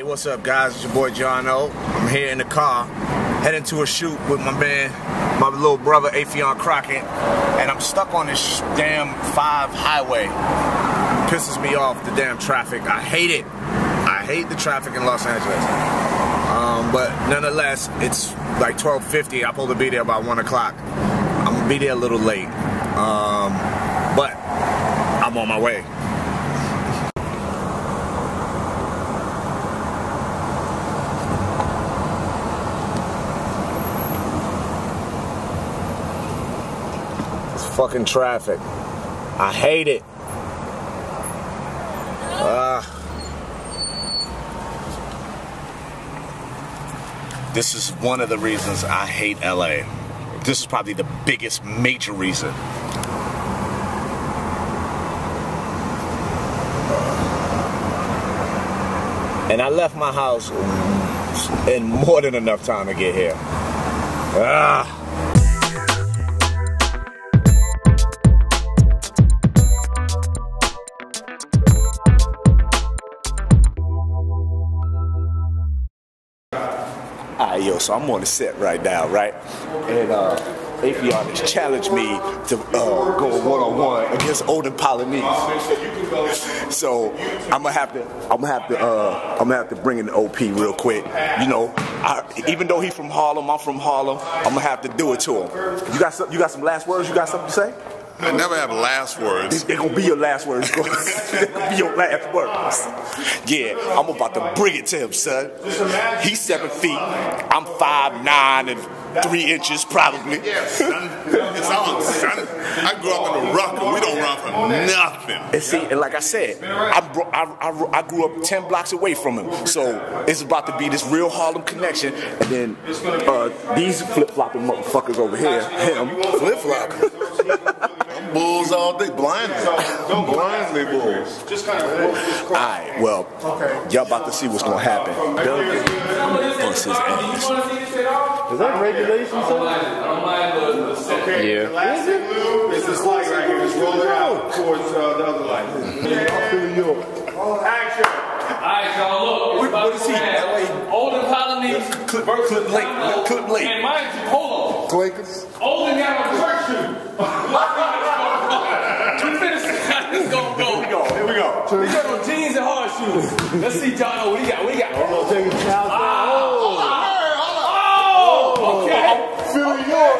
Hey, what's up, guys? It's your boy John O. I'm here in the car, heading to a shoot with my man, my little brother, Affion Crockett, and I'm stuck on this damn five highway. Pisses me off the damn traffic. I hate it. I hate the traffic in Los Angeles. Um, but nonetheless, it's like 12:50. I'm supposed to be there by one o'clock. I'm gonna be there a little late, um, but I'm on my way. Fucking traffic. I hate it. Uh, this is one of the reasons I hate LA. This is probably the biggest major reason. And I left my house in more than enough time to get here. Ah. So I'm on the set right now, right? And uh, Affion has challenged me to uh, go one on one against Olden Polynice. So I'm gonna have to, I'm gonna have to, uh, I'm gonna have to bring in the OP real quick. You know, I, even though he's from Harlem, I'm from Harlem. I'm gonna have to do it to him. You got some, you got some last words? You got something to say? I never have last words. They're gonna be your last words. They're gonna be your last words. Yeah, I'm about to bring it to him, son. He's seven feet. I'm five nine and three inches, probably. Son. It's on, son. I grew up in the ruck and we don't run from nothing. And see, and like I said, I, bro- I, I, I grew up 10 blocks away from him. So it's about to be this real Harlem connection. And then uh, these flip flopping motherfuckers over here, him. Flip flop. I'm bulls all day, blindly. I'm blindly bulls. All right, well, y'all about to see what's gonna happen. Duncan bust his ass. Is that regulation, son? Yeah. Last thing blue is this light right here. Just roll it out towards uh, the other light. Philly York. Action. Alright, y'all, look. It's about what is he? LA? Olden Polynice Clip- versus clip late, Domino. clip late. And mind you, hold Lakers. Olden got on church shoe. Two minutes. It's gonna go. Here we go. Here we go. He got on jeans and hard shoes. Let's see, John. Oh, what ah, oh, oh, he got? What he got? I'm gonna take it outside. Oh, okay. Philly York.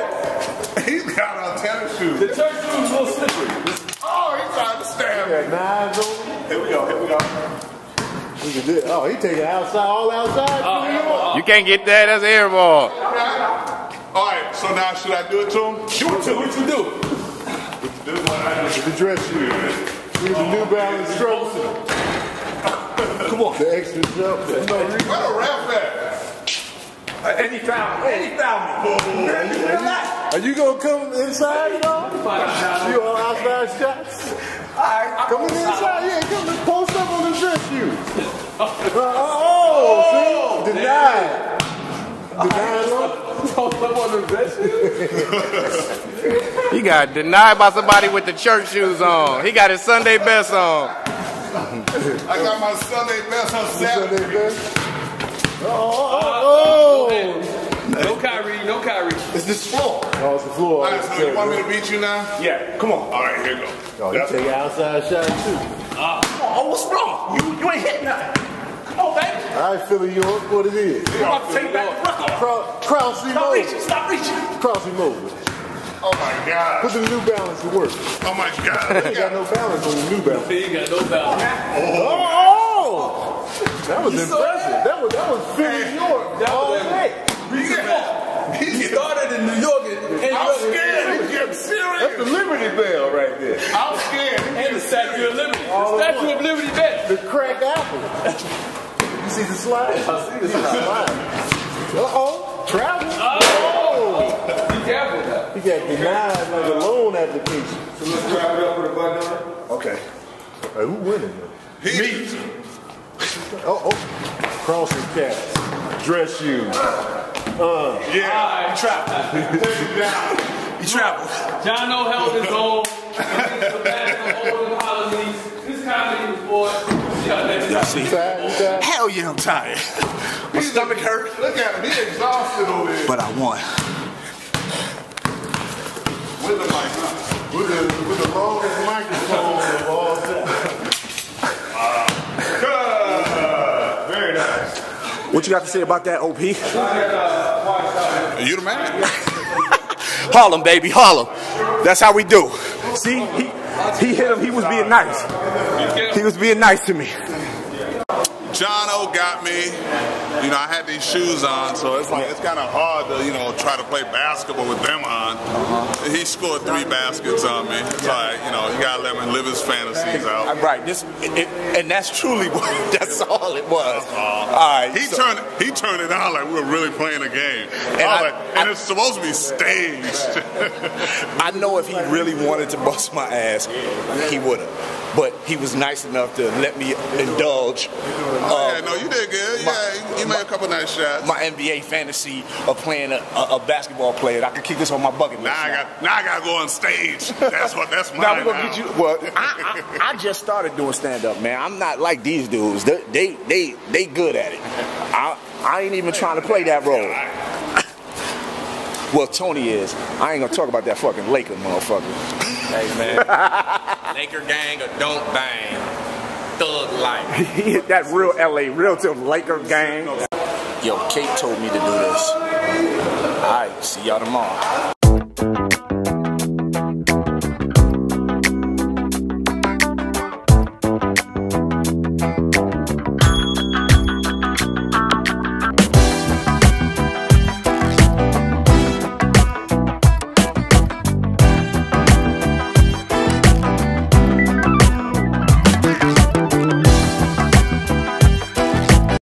He's got on tennis shoes. The church shoes a little slippery. Oh, he's trying to stab me. Got nines on. Here we go. Here we go. Look at this. Oh, he taking outside, all outside. Uh, Philly York. Uh, uh. You can't get that. That's air ball. All right, so now should I do it to him? Do it to what you do. With the dress shoes. With the New Balance strokes. Come on. The extra jump. Where the ref at? Me. And he found me. Are you gonna come inside at all? You all outside shots? Come in inside, yeah, come and post up on the dress shoes. Uh, oh, see? Denied. Denied, no? Up on the best He got denied by somebody with the church shoes on. He got his Sunday best on. I got my Sunday best on Sunday Saturday. best. Oh, oh, oh. No Kyrie, no Kyrie. It's this floor. Oh, it's the floor. All right, so you want me to beat you now? Yeah, come on. All right, here you go. Oh, you That's- take outside shot too. Oh, what's wrong? You, you ain't hitting nothing. Come on, baby. All right, Philly York, what it is? I'm about to take back the record. Crow- Crousey Stop reaching. Mobley. Stop reaching. Crousey Mobley. Oh my God. Put the New Balance to work. Oh my God. You got no balance on the New Balance. He ain't got no balance. Oh, oh. that was impressive. That was that was Philly York That all was- oh. day. He started in New York and, and, I'm scared. He's getting That's the Liberty Bell right there. I'm scared. and the Statue of Liberty. The Statue of Liberty bet. The crack apple. You see the slide? I see the slide. Uh oh, travel. Oh! Be careful with that. He got denied like a loan application. So let's wrap it up with a button on it. Okay. Hey, who winning though? Me. Oh, oh. Crossing cats. Dress shoes. Uh, yeah. He traveled. John O held his own against the best of Olden Polynice. This comedy was boy. Y'all see? Hell yeah, I'm tired. My stomach hurt, Look at him. He's exhausted over here. but I won. With the mic? With the, with the longest microphone of all time. Uh, Good. Very nice. What you got to say about that, OP? Are uh, You the man. Harlem, baby, Harlem. That's how we do. See, he, he hit him. He was being nice. He was being nice to me. John O got me. You know, I had these shoes on, so it's like it's kind of hard to you know try to play basketball with them on. He scored three baskets on me. It's like you know you gotta let him live his fantasies out. Uh, right. This, it, and that's truly what. That's all it was. Uh-huh. All right. He so- turned he turned it on like we were really playing a game. And I I- like, and it's supposed to be staged. I know if he really wanted to bust my ass, he would have. But he was nice enough to let me indulge uh, yeah, no, you did good. Yeah, you made a couple nice shots. my NBA fantasy of playing a, a, a basketball player. I could keep this on my bucket list. Now I got now I gotta go on stage. That's what that's my. Now we're gonna now. get you. Well, I, I, I just started doing stand up, man. I'm not like these dudes. They they they, they good at it. I I ain't even trying to play that role. Well, Tony is. I ain't gonna talk about that fucking Laker motherfucker. Hey man, Laker gang or don't bang, thug life. that real LA, real to Laker gang. Yo, Kate told me to do this. All right, see y'all tomorrow.